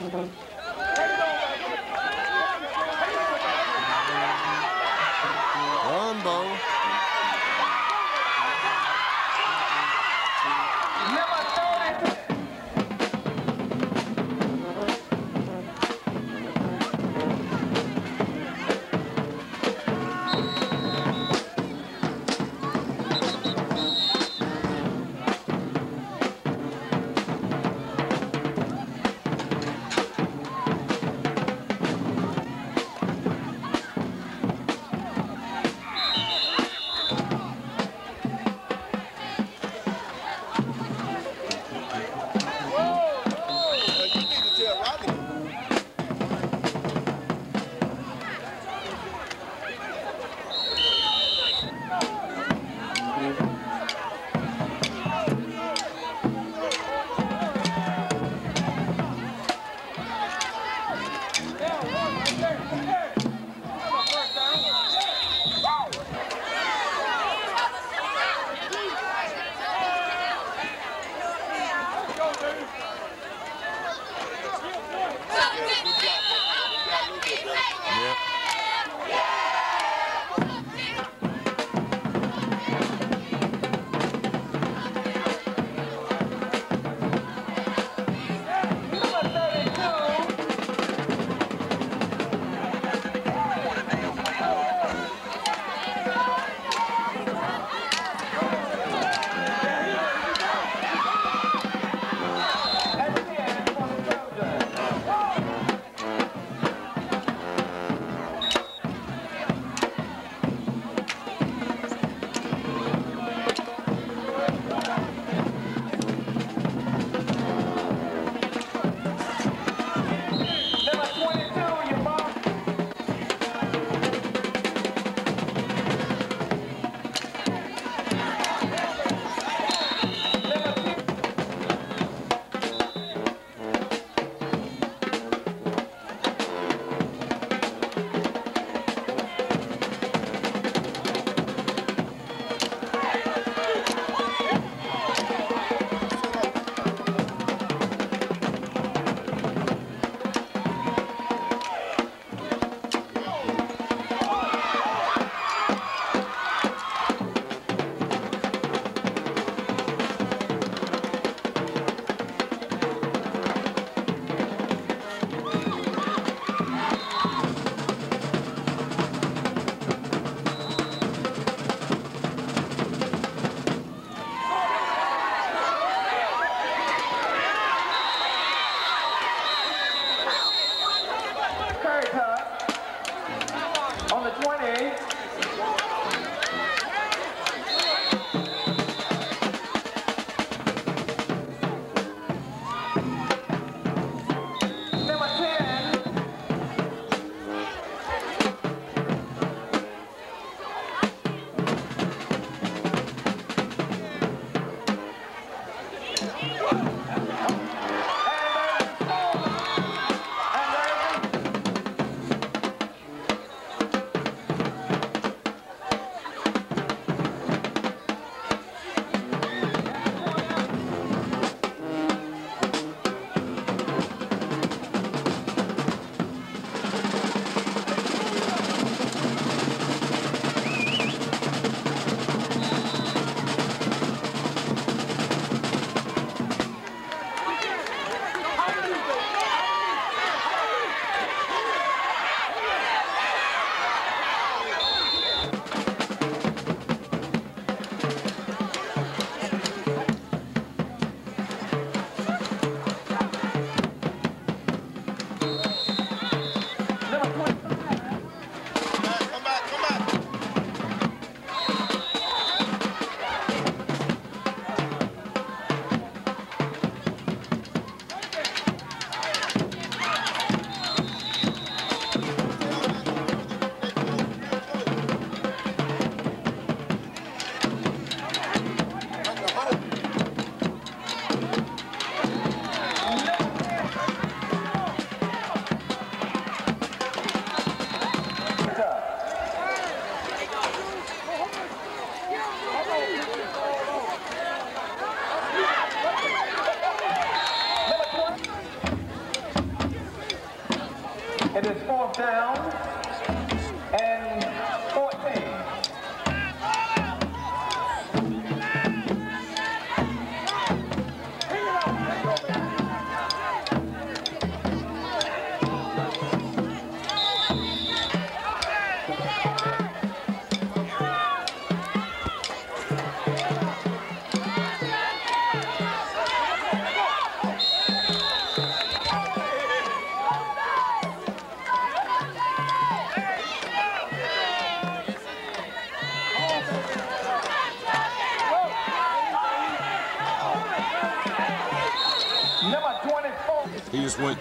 什么。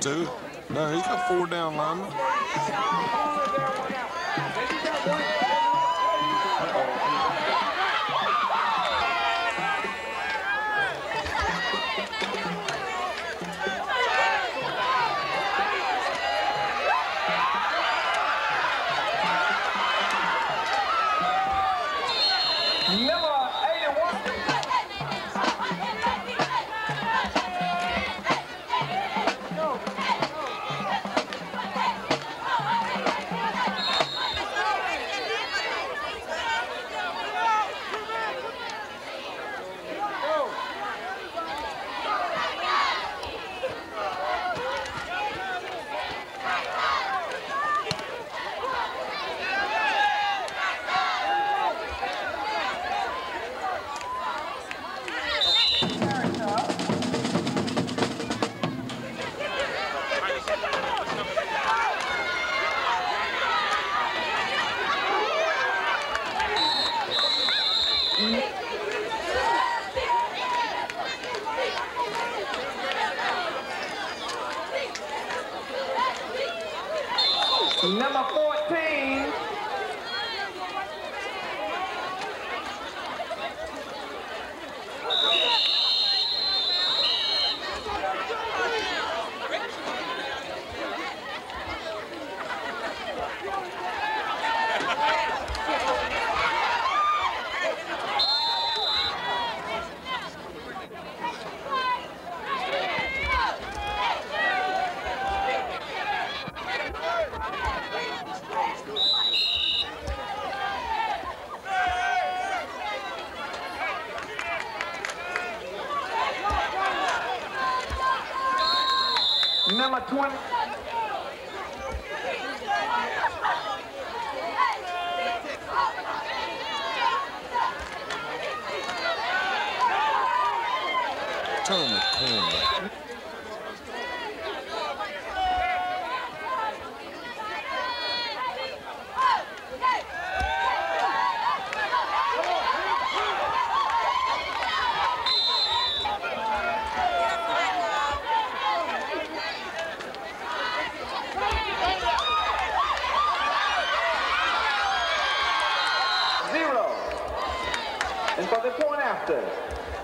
two. No, he's got four down linemen. 20. for the going after.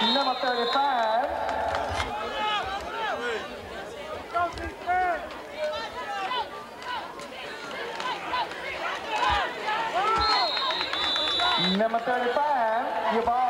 Number 35. Number 35, your ball carrier.